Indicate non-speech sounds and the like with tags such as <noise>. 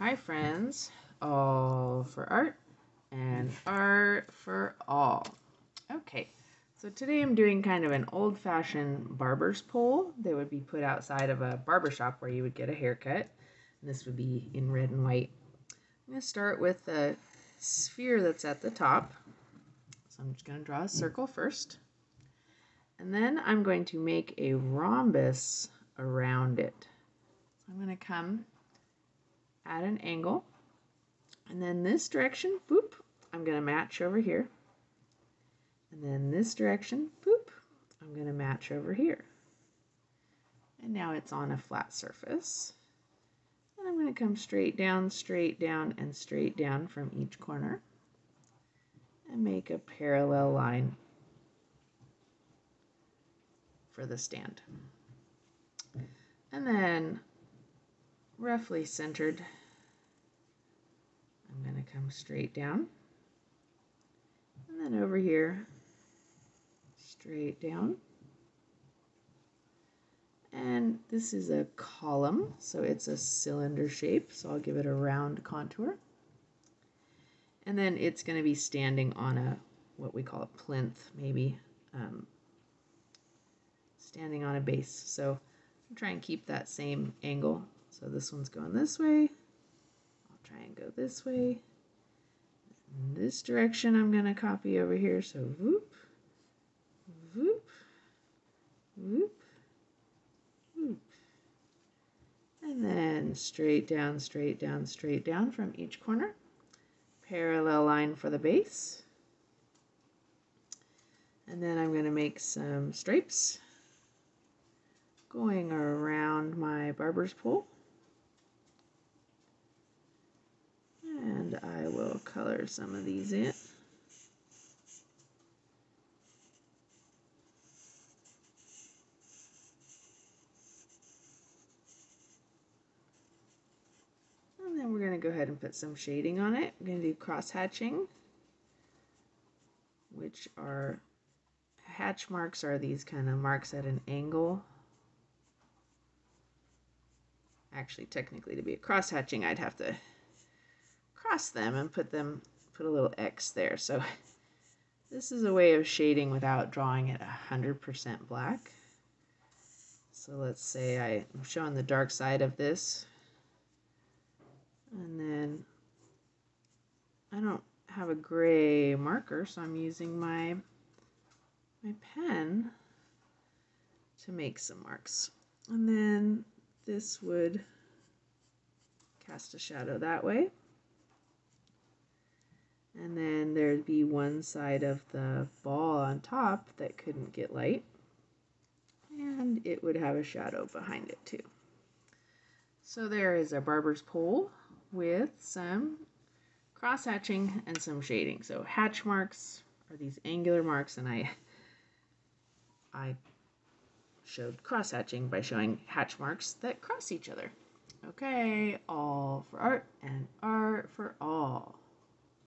Hi, friends. All for art and art for all. Okay, so today I'm doing kind of an old fashioned barber's pole that would be put outside of a barber shop where you would get a haircut. And this would be in red and white. I'm going to start with the sphere that's at the top. So I'm just going to draw a circle first. And then I'm going to make a rhombus around it. So I'm going to come at an angle. And then this direction, boop, I'm going to match over here. And then this direction, boop, I'm going to match over here. And now it's on a flat surface. And I'm going to come straight down, straight down, and straight down from each corner. And make a parallel line for the stand. And then roughly centered, I'm going to come straight down. And then over here, straight down. And this is a column, so it's a cylinder shape, so I'll give it a round contour. And then it's going to be standing on a, what we call a plinth, maybe, um, standing on a base. So I'll try and keep that same angle. So this one's going this way. I'll try and go this way. In this direction I'm going to copy over here. So whoop, whoop, whoop, whoop. And then straight down, straight down, straight down from each corner. Parallel line for the base. And then I'm going to make some stripes going around my barber's pole. And I will color some of these in. And then we're going to go ahead and put some shading on it. We're going to do cross hatching, which are hatch marks are these kind of marks at an angle actually technically to be a cross hatching I'd have to cross them and put them put a little X there. So <laughs> this is a way of shading without drawing it 100% black. So let's say I'm showing the dark side of this. And then I don't have a gray marker so I'm using my my pen to make some marks. And then this would cast a shadow that way. And then there'd be one side of the ball on top that couldn't get light. And it would have a shadow behind it too. So there is a barber's pole with some cross hatching and some shading. So hatch marks are these angular marks and I I showed cross hatching by showing hatch marks that cross each other. Okay, all for art and art for all.